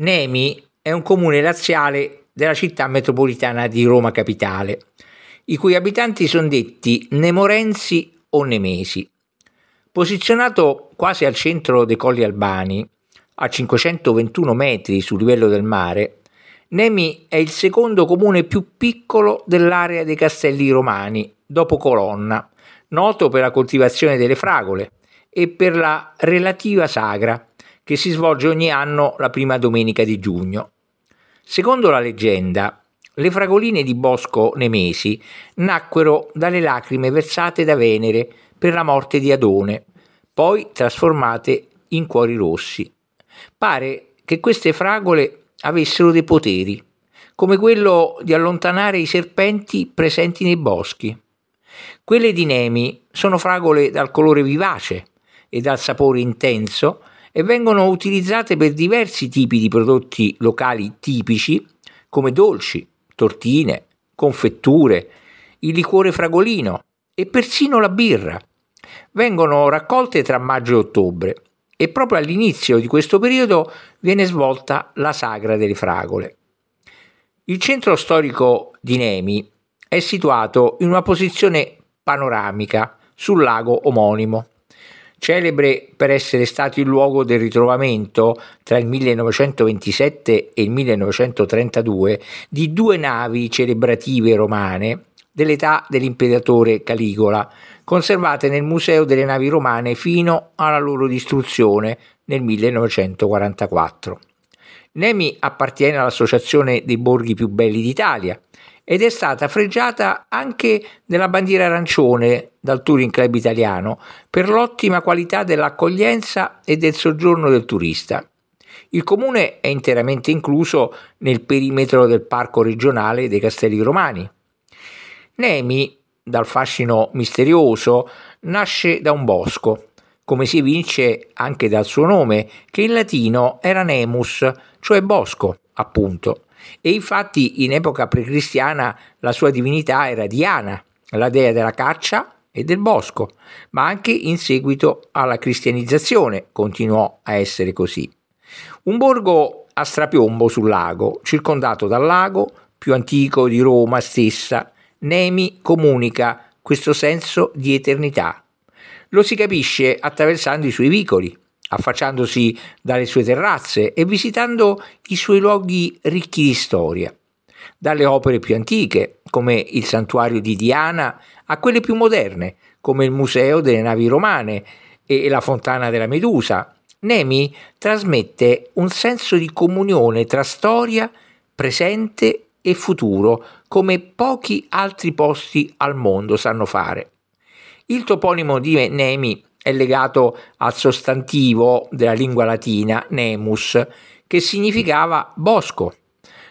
Nemi è un comune laziale della città metropolitana di Roma Capitale, i cui abitanti sono detti nemorensi o nemesi. Posizionato quasi al centro dei Colli Albani, a 521 metri sul livello del mare, Nemi è il secondo comune più piccolo dell'area dei Castelli Romani, dopo Colonna, noto per la coltivazione delle fragole e per la relativa sagra, che si svolge ogni anno la prima domenica di giugno. Secondo la leggenda, le fragoline di Bosco Nemesi nacquero dalle lacrime versate da Venere per la morte di Adone, poi trasformate in cuori rossi. Pare che queste fragole avessero dei poteri, come quello di allontanare i serpenti presenti nei boschi. Quelle di Nemi sono fragole dal colore vivace e dal sapore intenso e vengono utilizzate per diversi tipi di prodotti locali tipici come dolci, tortine, confetture, il liquore fragolino e persino la birra. Vengono raccolte tra maggio e ottobre e proprio all'inizio di questo periodo viene svolta la sagra delle fragole. Il centro storico di Nemi è situato in una posizione panoramica sul lago omonimo celebre per essere stato il luogo del ritrovamento tra il 1927 e il 1932 di due navi celebrative romane dell'età dell'imperatore Caligola, conservate nel Museo delle Navi Romane fino alla loro distruzione nel 1944. Nemi appartiene all'Associazione dei borghi più belli d'Italia ed è stata fregiata anche della bandiera arancione dal Touring Club italiano per l'ottima qualità dell'accoglienza e del soggiorno del turista. Il comune è interamente incluso nel perimetro del Parco regionale dei Castelli Romani. Nemi, dal fascino misterioso, nasce da un bosco, come si evince anche dal suo nome, che in latino era nemus, cioè bosco, appunto e infatti in epoca precristiana la sua divinità era Diana, la dea della caccia e del bosco, ma anche in seguito alla cristianizzazione continuò a essere così. Un borgo a strapiombo sul lago, circondato dal lago, più antico di Roma stessa, Nemi comunica questo senso di eternità. Lo si capisce attraversando i suoi vicoli, affacciandosi dalle sue terrazze e visitando i suoi luoghi ricchi di storia, dalle opere più antiche, come il santuario di Diana, a quelle più moderne, come il Museo delle Navi Romane e la Fontana della Medusa. Nemi trasmette un senso di comunione tra storia, presente e futuro, come pochi altri posti al mondo sanno fare. Il toponimo di Nemi è legato al sostantivo della lingua latina nemus, che significava bosco.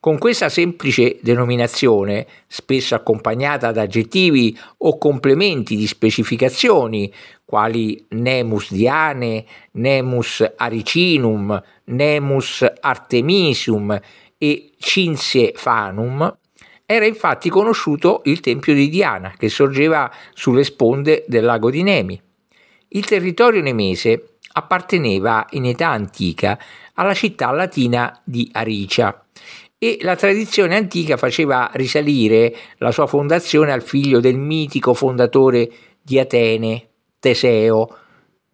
Con questa semplice denominazione, spesso accompagnata da aggettivi o complementi di specificazioni, quali nemus diane, nemus aricinum, nemus artemisium e cinzie fanum, era infatti conosciuto il tempio di Diana, che sorgeva sulle sponde del lago di Nemi. Il territorio nemese apparteneva in età antica alla città latina di Aricia e la tradizione antica faceva risalire la sua fondazione al figlio del mitico fondatore di Atene, Teseo,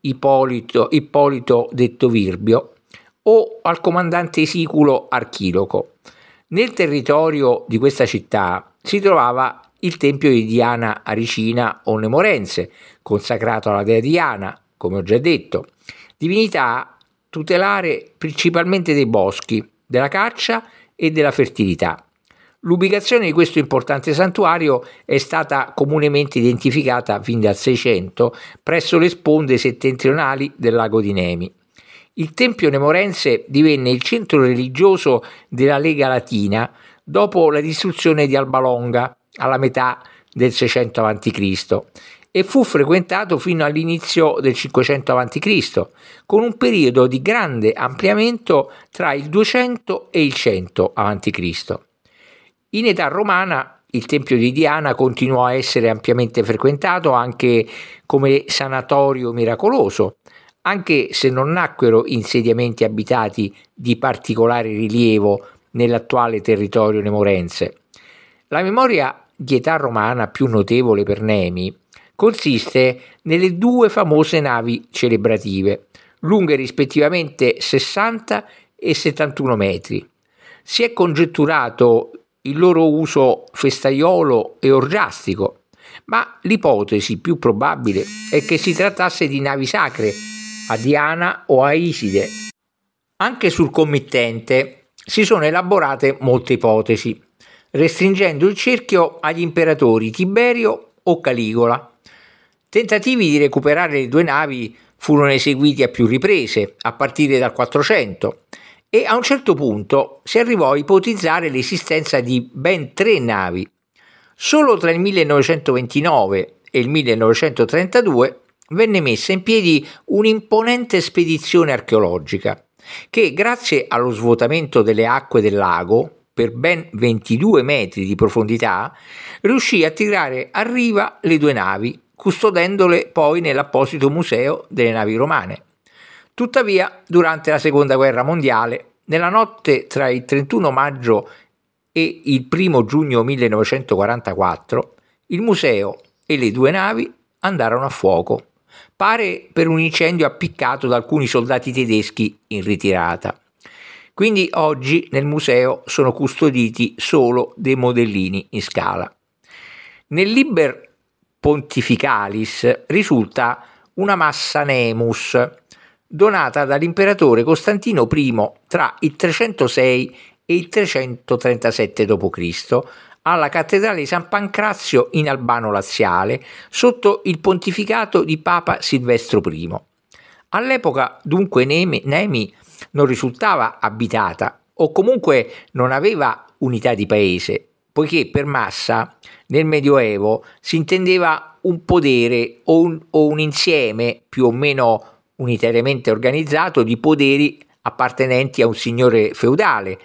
Ippolito, Ippolito detto Virbio, o al comandante siculo Archiloco. Nel territorio di questa città si trovava il tempio di Diana Aricina o Nemorense, consacrato alla dea Diana, come ho già detto, divinità tutelare principalmente dei boschi, della caccia e della fertilità. L'ubicazione di questo importante santuario è stata comunemente identificata fin dal 600 presso le sponde settentrionali del lago di Nemi. Il Tempio Nemorense divenne il centro religioso della Lega Latina dopo la distruzione di Alba Longa alla metà del 600 a.C. e fu frequentato fino all'inizio del 500 a.C., con un periodo di grande ampliamento tra il 200 e il 100 a.C. In età romana il tempio di Diana continuò a essere ampiamente frequentato anche come sanatorio miracoloso, anche se non nacquero insediamenti abitati di particolare rilievo nell'attuale territorio nemorense. La memoria di età romana più notevole per Nemi consiste nelle due famose navi celebrative, lunghe rispettivamente 60 e 71 metri. Si è congetturato il loro uso festaiolo e orgiastico, ma l'ipotesi più probabile è che si trattasse di navi sacre a Diana o a Iside. Anche sul committente si sono elaborate molte ipotesi, restringendo il cerchio agli imperatori Tiberio o Caligola. Tentativi di recuperare le due navi furono eseguiti a più riprese, a partire dal 400, e a un certo punto si arrivò a ipotizzare l'esistenza di ben tre navi. Solo tra il 1929 e il 1932 venne messa in piedi un'imponente spedizione archeologica che, grazie allo svuotamento delle acque del lago, per ben 22 metri di profondità, riuscì a tirare a riva le due navi, custodendole poi nell'apposito museo delle navi romane. Tuttavia, durante la Seconda Guerra Mondiale, nella notte tra il 31 maggio e il 1 giugno 1944, il museo e le due navi andarono a fuoco, pare per un incendio appiccato da alcuni soldati tedeschi in ritirata. Quindi oggi nel museo sono custoditi solo dei modellini in scala. Nel Liber Pontificalis risulta una massa Nemus, donata dall'imperatore Costantino I tra il 306 e il 337 d.C. alla cattedrale di San Pancrazio in Albano Laziale sotto il pontificato di Papa Silvestro I. All'epoca dunque Nemi, non risultava abitata o comunque non aveva unità di paese, poiché per massa nel Medioevo si intendeva un podere o un, o un insieme più o meno unitariamente organizzato di poderi appartenenti a un signore feudale,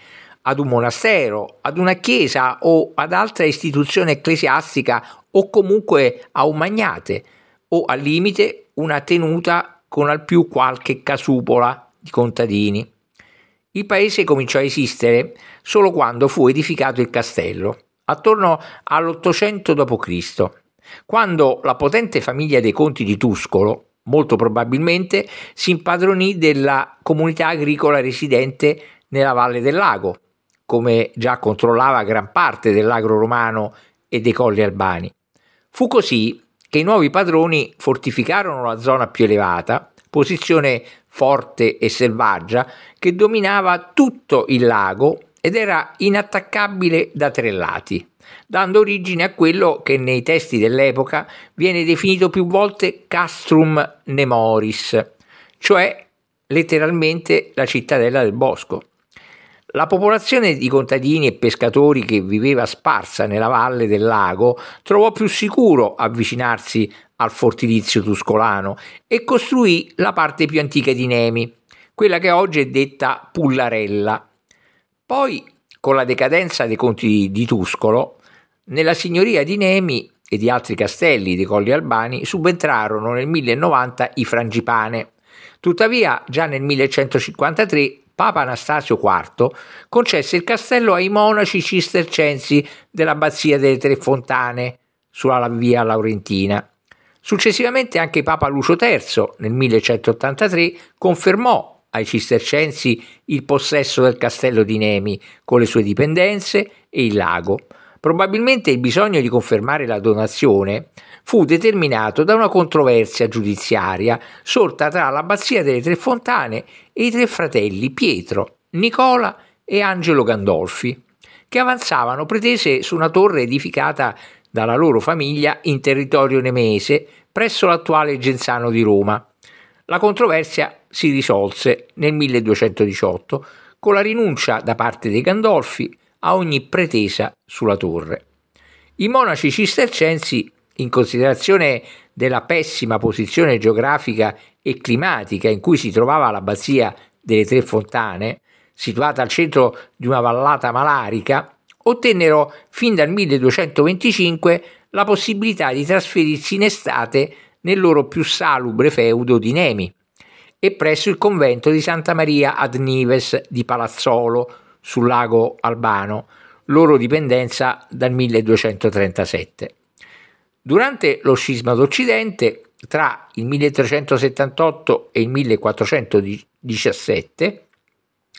ad un monastero, ad una chiesa o ad altra istituzione ecclesiastica o comunque a un magnate o al limite una tenuta con al più qualche casupola di contadini. Il paese cominciò a esistere solo quando fu edificato il castello, attorno all'800 d.C., quando la potente famiglia dei conti di Tuscolo, molto probabilmente, si impadronì della comunità agricola residente nella Valle del Lago, come già controllava gran parte dell'agro romano e dei colli albani. Fu così che i nuovi padroni fortificarono la zona più elevata, posizione forte e selvaggia che dominava tutto il lago ed era inattaccabile da tre lati, dando origine a quello che nei testi dell'epoca viene definito più volte Castrum Nemoris, cioè letteralmente la cittadella del bosco. La popolazione di contadini e pescatori che viveva sparsa nella valle del lago trovò più sicuro avvicinarsi al fortilizio tuscolano e costruì la parte più antica di Nemi, quella che oggi è detta Pullarella. Poi, con la decadenza dei conti di Tuscolo, nella signoria di Nemi e di altri castelli dei Colli Albani subentrarono nel 1090 i Frangipane. Tuttavia, già nel 1153 Papa Anastasio IV concesse il castello ai monaci cistercensi dell'abbazia delle Tre Fontane sulla via Laurentina. Successivamente anche Papa Lucio III nel 1183 confermò ai cistercensi il possesso del castello di Nemi con le sue dipendenze e il lago. Probabilmente il bisogno di confermare la donazione fu determinato da una controversia giudiziaria sorta tra l'abbazia delle Tre Fontane e i tre fratelli Pietro, Nicola e Angelo Gandolfi, che avanzavano pretese su una torre edificata dalla loro famiglia in territorio nemese presso l'attuale Genzano di Roma. La controversia si risolse nel 1218 con la rinuncia da parte dei Gandolfi a ogni pretesa sulla torre. I monaci cistercensi in considerazione della pessima posizione geografica e climatica in cui si trovava l'abbazia delle Tre Fontane, situata al centro di una vallata malarica, ottennero fin dal 1225 la possibilità di trasferirsi in estate nel loro più salubre feudo di Nemi e presso il convento di Santa Maria ad Nives di Palazzolo sul lago Albano, loro dipendenza dal 1237. Durante lo scisma d'Occidente, tra il 1378 e il 1417,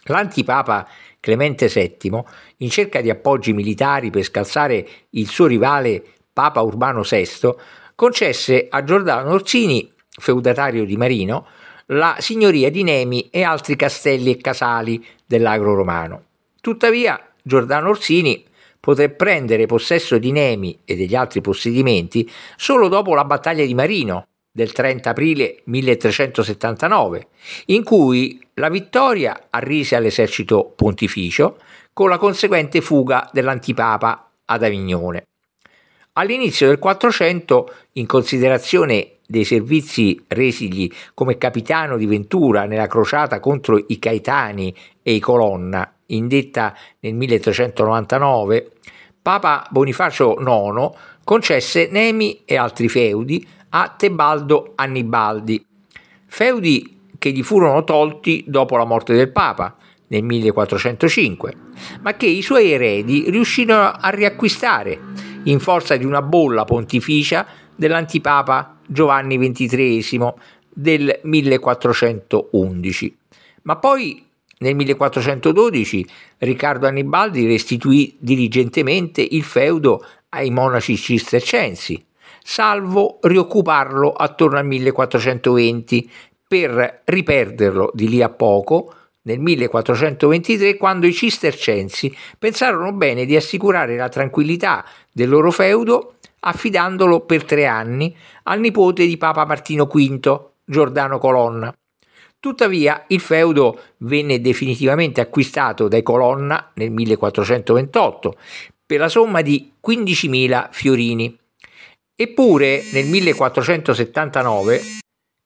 l'antipapa Clemente VII, in cerca di appoggi militari per scalzare il suo rivale Papa Urbano VI, concesse a Giordano Orsini, feudatario di Marino, la signoria di Nemi e altri castelli e casali dell'agro romano. Tuttavia, Giordano Orsini poté prendere possesso di Nemi e degli altri possedimenti solo dopo la battaglia di Marino del 30 aprile 1379, in cui la vittoria arrise all'esercito pontificio con la conseguente fuga dell'antipapa ad Avignone. All'inizio del 400, in considerazione dei servizi resigli come capitano di Ventura nella crociata contro i Caetani e i Colonna, indetta nel 1399, Papa Bonifacio IX concesse Nemi e altri feudi a Tebaldo Annibaldi, feudi che gli furono tolti dopo la morte del Papa nel 1405, ma che i suoi eredi riuscirono a riacquistare in forza di una bolla pontificia dell'antipapa Giovanni XXIII del 1411. Ma poi nel 1412 Riccardo Annibaldi restituì diligentemente il feudo ai monaci cistercensi, salvo rioccuparlo attorno al 1420 per riperderlo di lì a poco nel 1423 quando i cistercensi pensarono bene di assicurare la tranquillità del loro feudo affidandolo per tre anni al nipote di Papa Martino V, Giordano Colonna. Tuttavia il feudo venne definitivamente acquistato dai Colonna nel 1428 per la somma di 15.000 fiorini. Eppure nel 1479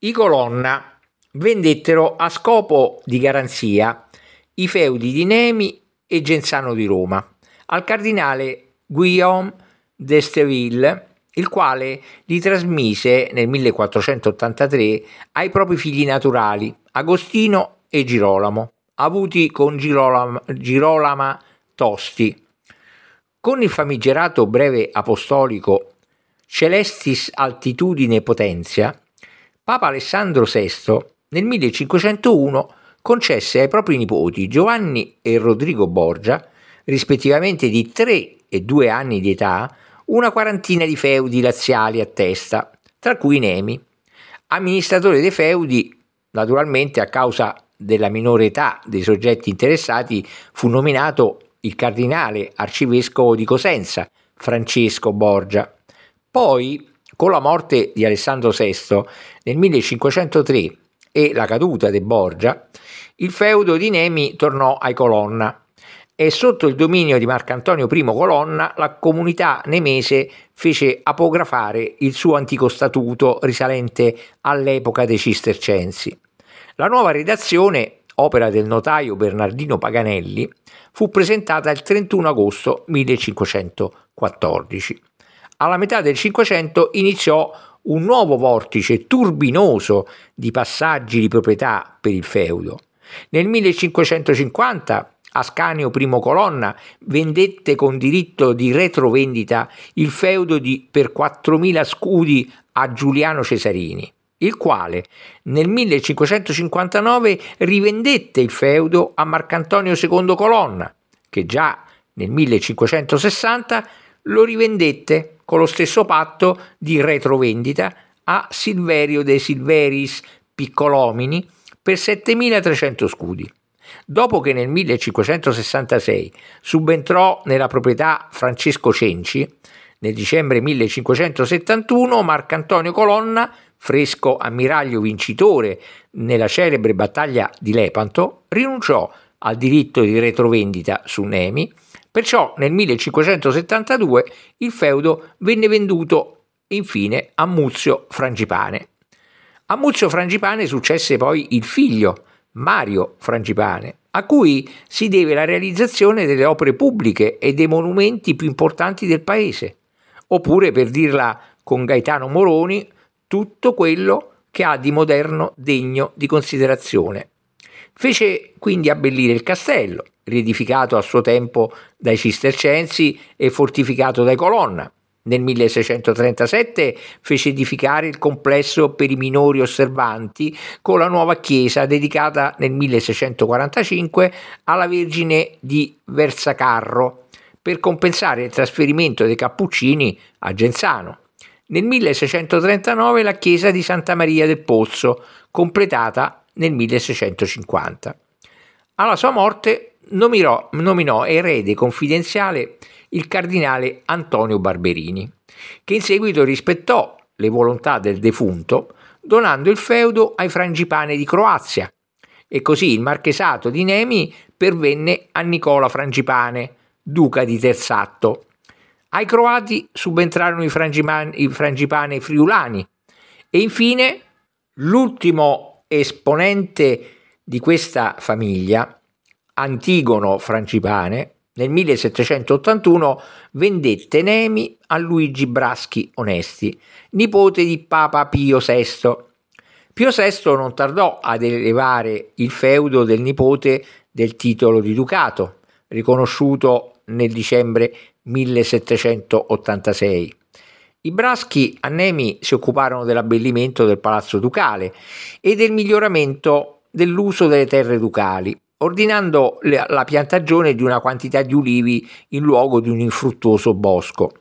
i Colonna vendettero a scopo di garanzia i feudi di Nemi e Genzano di Roma al cardinale Guillaume d'Esteville, il quale li trasmise nel 1483 ai propri figli naturali, Agostino e Girolamo, avuti con Girolama, Girolama Tosti. Con il famigerato breve apostolico Celestis Altitudine Potenzia, Papa Alessandro VI nel 1501 concesse ai propri nipoti Giovanni e Rodrigo Borgia, rispettivamente di 3 e 2 anni di età, una quarantina di feudi laziali a testa, tra cui Nemi. Amministratore dei feudi, naturalmente a causa della minore età dei soggetti interessati, fu nominato il cardinale arcivescovo di Cosenza, Francesco Borgia. Poi, con la morte di Alessandro VI nel 1503 e la caduta di Borgia, il feudo di Nemi tornò ai Colonna e sotto il dominio di Marcantonio I Colonna la comunità nemese fece apografare il suo antico statuto risalente all'epoca dei Cistercensi. La nuova redazione, opera del notaio Bernardino Paganelli, fu presentata il 31 agosto 1514. Alla metà del Cinquecento iniziò un nuovo vortice turbinoso di passaggi di proprietà per il feudo. Nel 1550 Ascanio I Colonna vendette con diritto di retrovendita il feudo di, per 4.000 scudi a Giuliano Cesarini, il quale nel 1559 rivendette il feudo a Marcantonio II Colonna, che già nel 1560 lo rivendette con lo stesso patto di retrovendita a Silverio de Silveris Piccolomini per 7.300 scudi. Dopo che nel 1566 subentrò nella proprietà Francesco Cenci, nel dicembre 1571 Marcantonio Colonna, fresco ammiraglio vincitore nella celebre battaglia di Lepanto, rinunciò al diritto di retrovendita su Nemi Perciò nel 1572 il feudo venne venduto infine a Muzio Frangipane. A Muzio Frangipane successe poi il figlio, Mario Frangipane, a cui si deve la realizzazione delle opere pubbliche e dei monumenti più importanti del paese, oppure per dirla con Gaetano Moroni, tutto quello che ha di moderno degno di considerazione. Fece quindi abbellire il castello, riedificato a suo tempo dai cistercensi e fortificato dai Colonna. Nel 1637 fece edificare il complesso per i minori osservanti con la nuova chiesa dedicata nel 1645 alla Vergine di Versacarro per compensare il trasferimento dei Cappuccini a Genzano. Nel 1639 la chiesa di Santa Maria del Pozzo, completata nel 1650. Alla sua morte nominò, nominò erede confidenziale il cardinale Antonio Barberini, che in seguito rispettò le volontà del defunto donando il feudo ai Frangipane di Croazia e così il marchesato di Nemi pervenne a Nicola Frangipane, duca di Terzatto. Ai croati subentrarono i, Frangipane, friulani e infine l'ultimo esponente di questa famiglia, Antigono Frangipane, nel 1781 vendette Nemi a Luigi Braschi Onesti, nipote di Papa Pio VI. Pio VI non tardò ad elevare il feudo del nipote del titolo di ducato, riconosciuto nel dicembre 1786. I Braschi a Nemi si occuparono dell'abbellimento del palazzo ducale e del miglioramento dell'uso delle terre ducali, ordinando la piantagione di una quantità di ulivi in luogo di un infruttuoso bosco.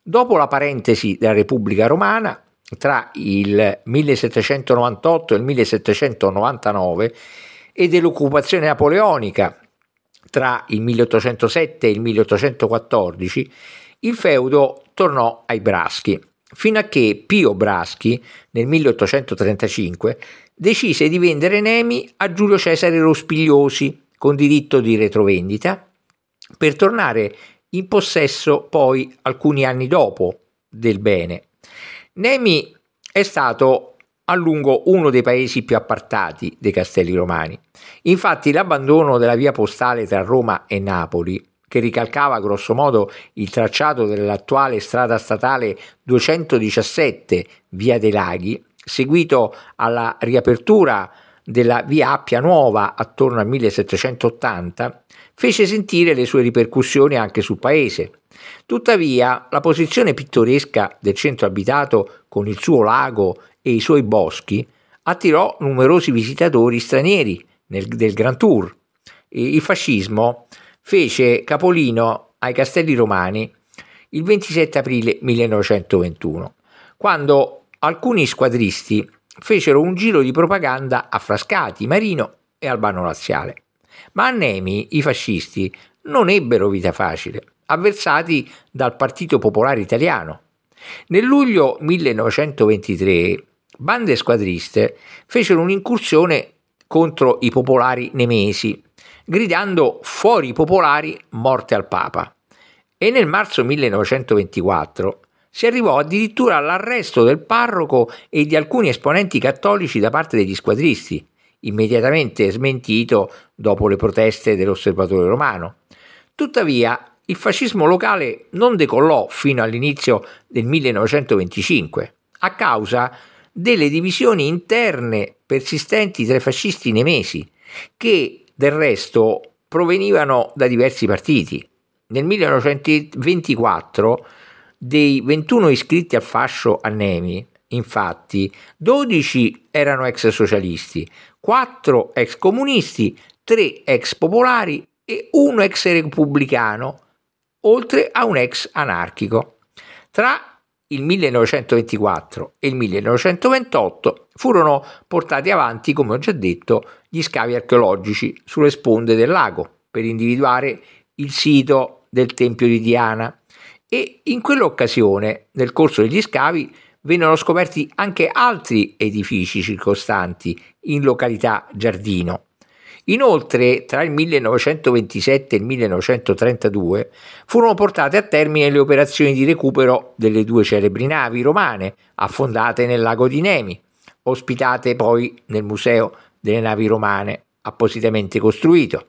Dopo la parentesi della Repubblica Romana, tra il 1798 e il 1799, e dell'occupazione napoleonica tra il 1807 e il 1814, il feudo tornò ai Braschi, fino a che Pio Braschi, nel 1835, decise di vendere Nemi a Giulio Cesare Rospigliosi con diritto di retrovendita per tornare in possesso poi alcuni anni dopo del bene. Nemi è stato a lungo uno dei paesi più appartati dei castelli romani. Infatti l'abbandono della via postale tra Roma e Napoli, che ricalcava grossomodo il tracciato dell'attuale strada statale 217 via dei Laghi, seguito alla riapertura della via Appia Nuova attorno al 1780, fece sentire le sue ripercussioni anche sul paese. Tuttavia, la posizione pittoresca del centro abitato con il suo lago e i suoi boschi attirò numerosi visitatori stranieri nel, del Grand Tour. Il fascismo fece capolino ai castelli romani il 27 aprile 1921, quando alcuni squadristi fecero un giro di propaganda a Frascati, Marino e Albano Laziale. Ma a Nemi i fascisti non ebbero vita facile, avversati dal Partito Popolare Italiano. Nel luglio 1923 bande squadriste fecero un'incursione contro i popolari nemesi, gridando fuori i popolari, morte al Papa. E nel marzo 1924 si arrivò addirittura all'arresto del parroco e di alcuni esponenti cattolici da parte degli squadristi, immediatamente smentito dopo le proteste dell'osservatore romano. Tuttavia, il fascismo locale non decollò fino all'inizio del 1925, a causa delle divisioni interne persistenti tra i fascisti nemesi, che del resto provenivano da diversi partiti. Nel 1924 dei 21 iscritti al fascio a Nemi, infatti, 12 erano ex socialisti, 4 ex comunisti, 3 ex popolari e 1 ex repubblicano, oltre a un ex anarchico. Tra il 1924 e il 1928 furono portati avanti, come ho già detto, gli scavi archeologici sulle sponde del lago per individuare il sito del Tempio di Diana e in quell'occasione, nel corso degli scavi, vennero scoperti anche altri edifici circostanti in località Giardino. Inoltre, tra il 1927 e il 1932 furono portate a termine le operazioni di recupero delle due celebri navi romane affondate nel lago di Nemi, ospitate poi nel Museo delle Navi Romane appositamente costruito.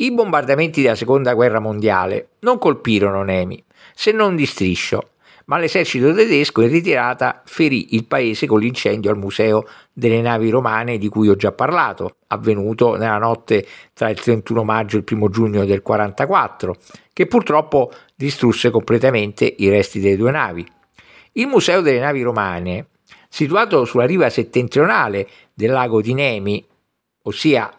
I bombardamenti della Seconda Guerra Mondiale non colpirono Nemi, se non di striscio, ma l'esercito tedesco in ritirata ferì il paese con l'incendio al museo delle navi romane di cui ho già parlato, avvenuto nella notte tra il 31 maggio e il 1 giugno del 44, che purtroppo distrusse completamente i resti delle due navi. Il museo delle navi romane, situato sulla riva settentrionale del lago di Nemi, ossia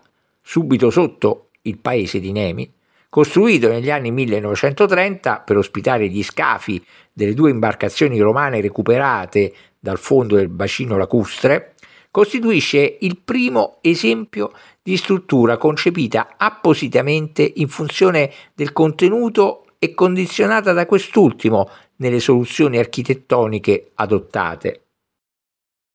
subito sotto il paese di Nemi, costruito negli anni 1930 per ospitare gli scafi delle due imbarcazioni romane recuperate dal fondo del bacino lacustre, costituisce il primo esempio di struttura concepita appositamente in funzione del contenuto e condizionata da quest'ultimo nelle soluzioni architettoniche adottate.